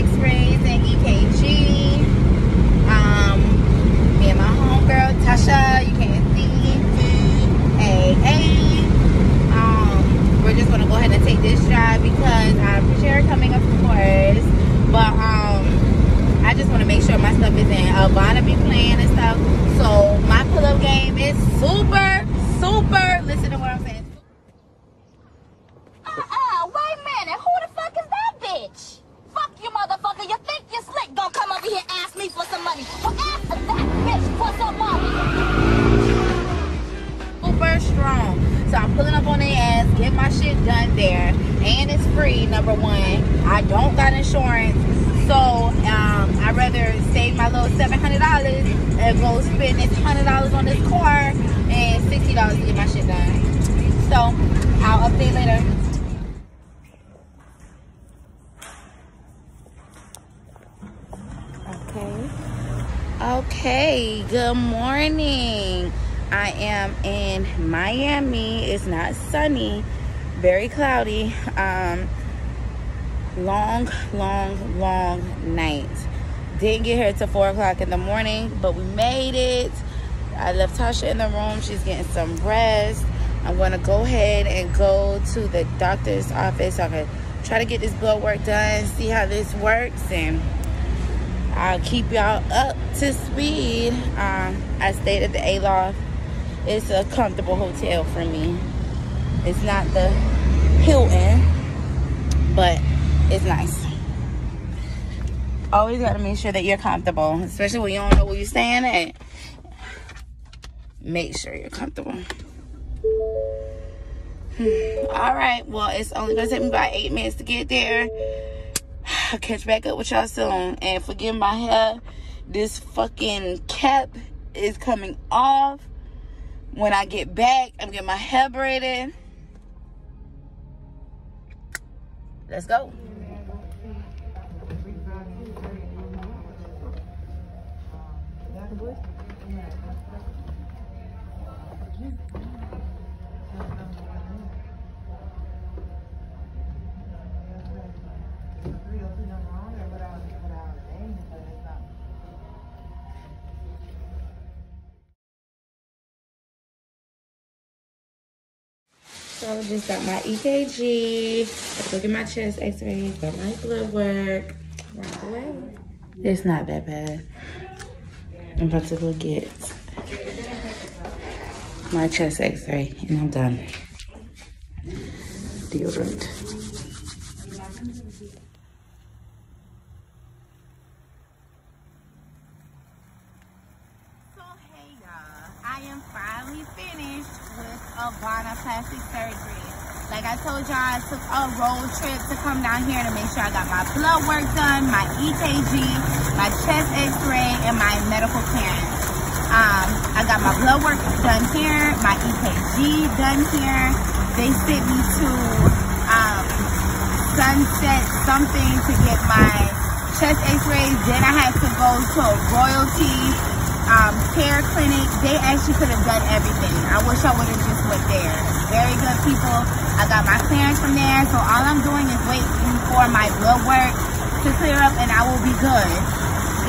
chest done there, and it's free. Number one, I don't got insurance, so um, I'd rather save my little seven hundred dollars and go spend this hundred dollars on this car and sixty dollars to get my shit done. So I'll update later. Okay. Okay, good morning. I am in Miami. It's not sunny, very cloudy. Um, long, long, long night. Didn't get here till four o'clock in the morning, but we made it. I left Tasha in the room. She's getting some rest. I'm gonna go ahead and go to the doctor's office so I can try to get this blood work done, see how this works, and I'll keep y'all up to speed. Um, I stayed at the Aloft. It's a comfortable hotel for me. It's not the Hilton, but it's nice. Always gotta make sure that you're comfortable, especially when you don't know where you're staying at. Make sure you're comfortable. All right, well, it's only gonna take me about eight minutes to get there. I'll catch back up with y'all soon. And forgive my hair. This fucking cap is coming off. When I get back, I'm getting my hair braided. Let's go. Just got my EKG. Look at my chest x-rays. Got my blood work. It's not that bad. I'm about to go get my chest x-ray and I'm done. Deodorant. So hey y'all, I am finally finished with Avana plastic surgery. Like I told y'all, I took a road trip to come down here to make sure I got my blood work done, my EKG, my chest x-ray, and my medical clearance. Um, I got my blood work done here, my EKG done here. They sent me to um, Sunset something to get my chest x-rays. Then I had to go to a royalty um, care clinic. They actually could have done everything. I wish I would have just went there. Very good people. I got my clearance from there. So all I'm doing is waiting for my blood work to clear up and I will be good.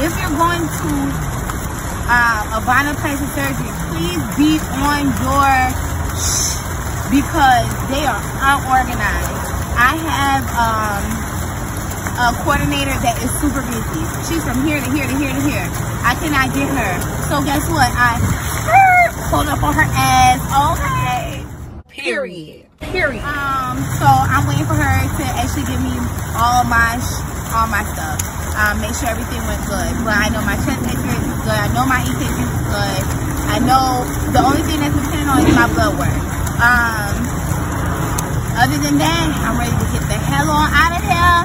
If you're going to uh, Avana plastic surgery, please be on your because they are unorganized. I have um, a coordinator that is super busy. She's from here to here to here to here. I cannot get her. So guess what? I pulled up on her ass. Okay. Period. Period. Um. So I'm waiting for her to actually give me all my sh- all my stuff. Um. Make sure everything went good. But I know my chest X-ray is good. I know my EKG is good. I know the only thing that's depending on is my blood work. Um, other than that, I'm ready to get the hell on out of here,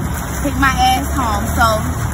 take my ass home. So.